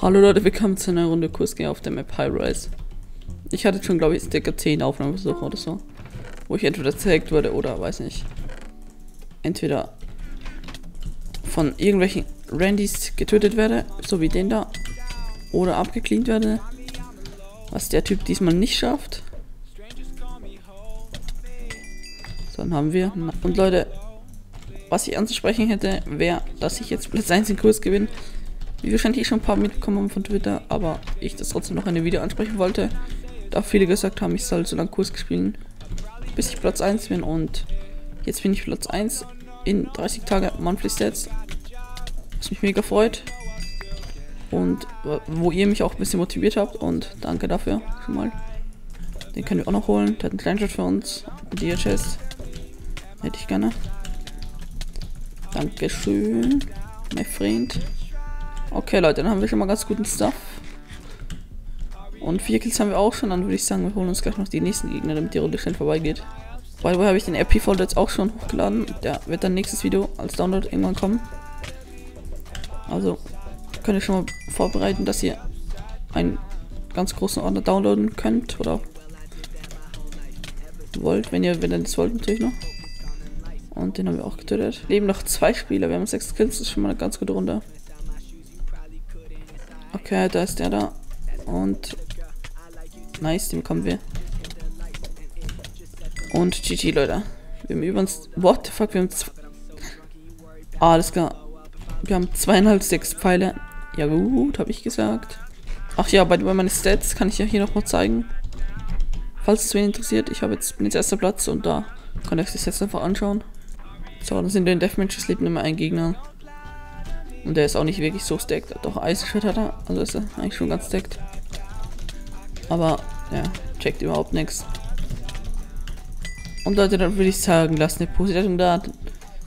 Hallo Leute, willkommen zu einer Runde Kursgänger auf der Map High Rise. Ich hatte schon, glaube ich, circa 10 Aufnahmeversuche oder so. Wo ich entweder zerhackt wurde oder, weiß nicht. Entweder von irgendwelchen Randys getötet werde, so wie den da. Oder abgecleant werde. Was der Typ diesmal nicht schafft. Dann haben wir. Und Leute, was ich anzusprechen hätte, wäre, dass ich jetzt Platz 1 in Kurs gewinne. Wie wahrscheinlich ich schon ein paar mitbekommen haben von Twitter, aber ich das trotzdem noch in einem Video ansprechen wollte. Da viele gesagt haben, ich soll so lange Kurs spielen, bis ich Platz 1 bin und jetzt bin ich Platz 1 in 30 Tage Monthly Stats. Was mich mega freut. Und wo ihr mich auch ein bisschen motiviert habt und danke dafür schon mal. Den können wir auch noch holen. Der hat einen Kleinschritt für uns. Die Chest. Hätte ich gerne. Dankeschön, mein Freund. Okay, Leute, dann haben wir schon mal ganz guten Stuff. Und vier Kills haben wir auch schon. Dann würde ich sagen, wir holen uns gleich noch die nächsten Gegner, damit die Runde schnell vorbeigeht. By the way, habe ich den RP-Folder jetzt auch schon hochgeladen. Der wird dann nächstes Video als Download irgendwann kommen. Also könnt ihr schon mal vorbereiten, dass ihr einen ganz großen Ordner downloaden könnt oder wollt, wenn ihr, wenn ihr das wollt natürlich noch. Und den haben wir auch getötet. Leben noch zwei Spieler, wir haben sechs Kills, das ist schon mal eine ganz gute Runde. Okay, da ist der da. Und nice, den bekommen wir. Und GG, Leute. Wir haben über uns. What the fuck, wir haben. Ah, alles klar. Wir haben zweieinhalb, sechs Pfeile. Ja gut, habe ich gesagt. Ach ja, bei, bei meinen Stats kann ich ja hier noch mal zeigen. Falls es wen interessiert, ich habe jetzt bin jetzt erster Platz und da kann ich sich jetzt einfach anschauen. So, dann sind in Deathmatches lebt immer ein Gegner. Und der ist auch nicht wirklich so stacked. Doch Eisenschwert hat er, also ist er eigentlich schon ganz stacked. Aber ja, checkt überhaupt nichts. Und Leute, dann würde ich sagen, lasst eine Position da.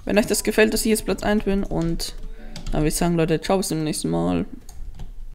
Wenn euch das gefällt, dass ich jetzt Platz 1 bin und dann würde ich sagen, Leute, ciao, bis zum nächsten Mal.